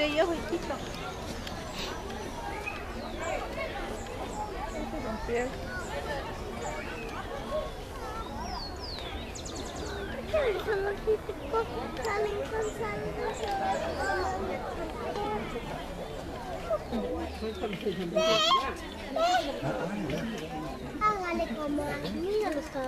de erro aqui, então. tá? Olha como a menina está.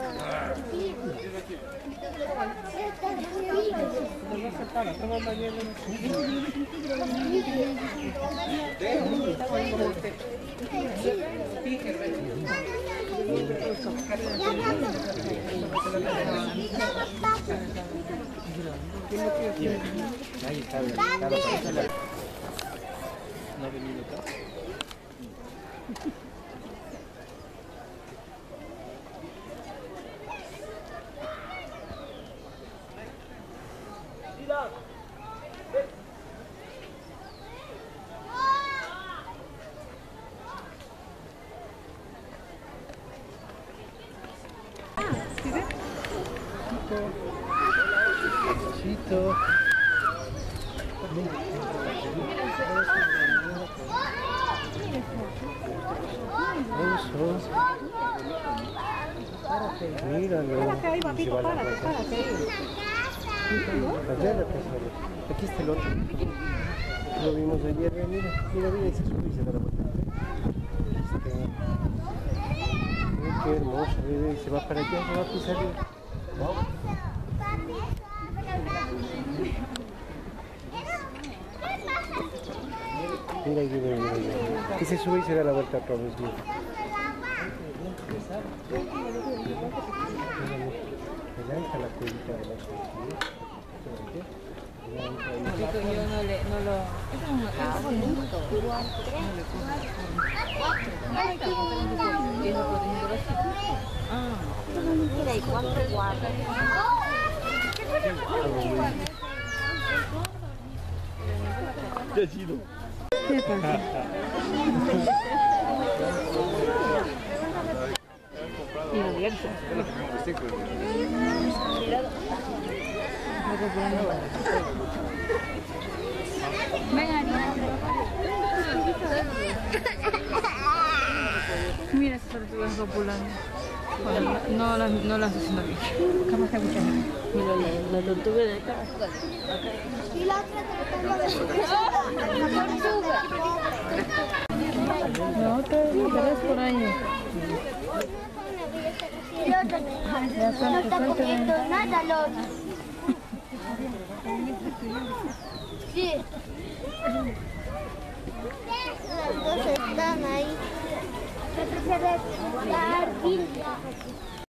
9 minutos. Acá. Chito. Eso. Míralo. Para acá, papito, la casa, Aquí está el otro. Lo vimos ayer, mira, mira, mira, y se sube y se da la vuelta. Este, mira qué hermoso, bebé, y se va para allá, se va a pisar. Mira, mira. Y se sube y se da la vuelta otra vez, mira. Está la cuevita de los Yo no le, no lo... Es un acabo bonito. Mira, ¿y cuánto guarda? ¿Qué pasa? Y abierto. Mira esas tortugas populares. No, las, no las haciendo bien. ¿Cómo está escuchando? Mira la, tortuga de acá. Y la otra por ahí. No está comiendo nada, los. Sí. Las dos están ahí. La.